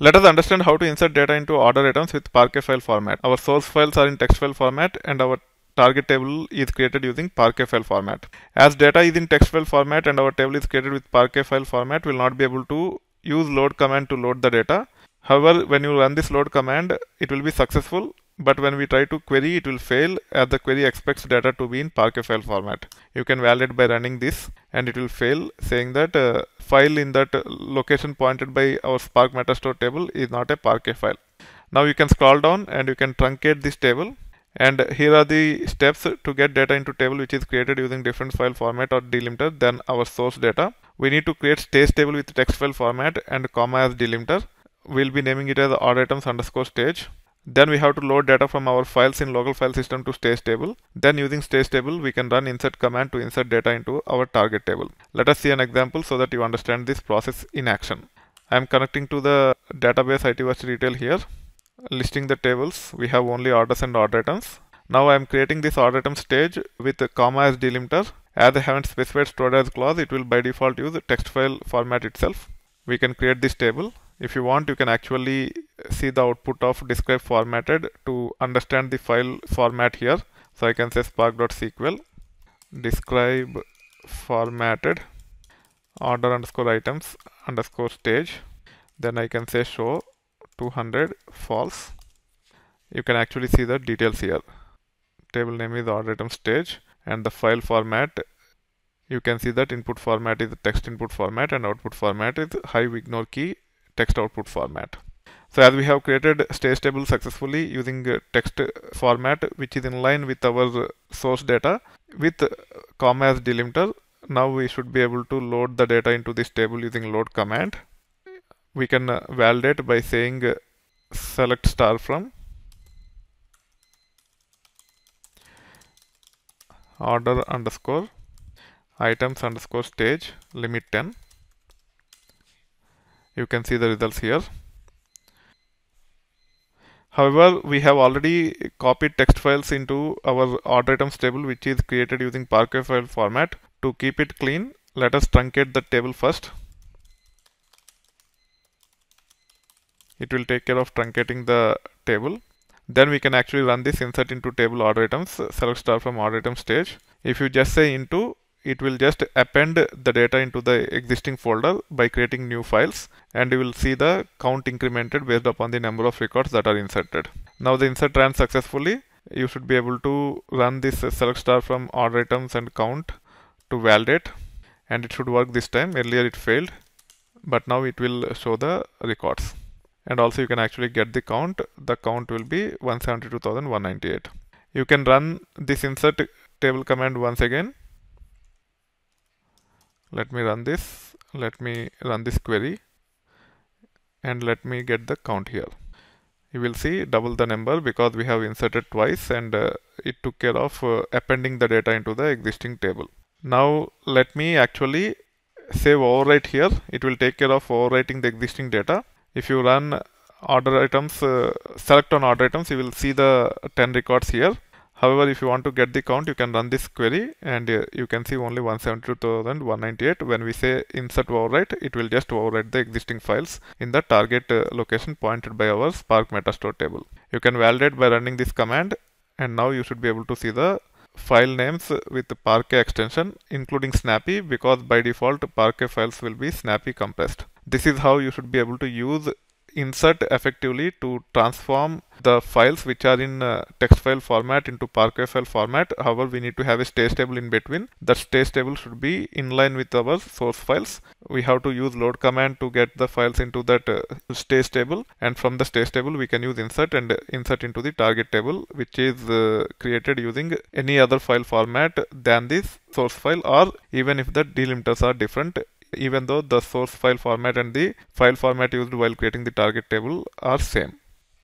Let us understand how to insert data into order items with Parquet file format. Our source files are in text file format and our target table is created using Parquet file format. As data is in text file format and our table is created with Parquet file format, we will not be able to use load command to load the data. However, when you run this load command, it will be successful but when we try to query it will fail as the query expects data to be in Parquet file format. You can validate by running this and it will fail saying that uh, file in that location pointed by our Spark Metastore table is not a Parquet file. Now you can scroll down and you can truncate this table and here are the steps to get data into table which is created using different file format or delimiter than our source data. We need to create stage table with text file format and comma as delimiter. We'll be naming it as order items underscore stage then we have to load data from our files in local file system to stage table. Then using stage table, we can run insert command to insert data into our target table. Let us see an example so that you understand this process in action. I am connecting to the database ITversity retail here. Listing the tables, we have only orders and order items. Now I am creating this order item stage with a comma as delimiter. As I haven't specified stored as clause, it will by default use text file format itself. We can create this table if you want you can actually uh, see the output of describe formatted to understand the file format here. So I can say spark.sql describe formatted order underscore items underscore stage. Then I can say show 200 false. You can actually see the details here. Table name is order item stage and the file format. You can see that input format is text input format and output format is hive ignore key text output format. So as we have created stage table successfully using uh, text format which is in line with our source data with comma as delimiter, now we should be able to load the data into this table using load command. We can uh, validate by saying uh, select star from order underscore items underscore stage limit 10 you can see the results here. However we have already copied text files into our order items table which is created using Parquet file format. To keep it clean let us truncate the table first. It will take care of truncating the table. Then we can actually run this insert into table order items select star from order item stage. If you just say into it will just append the data into the existing folder by creating new files and you will see the count incremented based upon the number of records that are inserted. Now the insert ran successfully. You should be able to run this select star from order items and count to validate and it should work this time. Earlier it failed but now it will show the records and also you can actually get the count. The count will be 172,198. You can run this insert table command once again let me run this let me run this query and let me get the count here. You will see double the number because we have inserted twice and uh, it took care of uh, appending the data into the existing table. Now let me actually save overwrite here. It will take care of overwriting the existing data. If you run order items uh, select on order items you will see the 10 records here However, if you want to get the count, you can run this query and uh, you can see only 172,198. When we say insert overwrite, it will just overwrite the existing files in the target uh, location pointed by our Spark Metastore table. You can validate by running this command and now you should be able to see the file names with the Parquet extension including Snappy because by default Parquet files will be Snappy compressed. This is how you should be able to use insert effectively to transform the files which are in uh, text file format into Parquet file format. However, we need to have a stage table in between. That stage table should be in line with our source files. We have to use load command to get the files into that uh, stage table and from the stage table we can use insert and insert into the target table which is uh, created using any other file format than this source file or even if the delimiters are different even though the source file format and the file format used while creating the target table are same.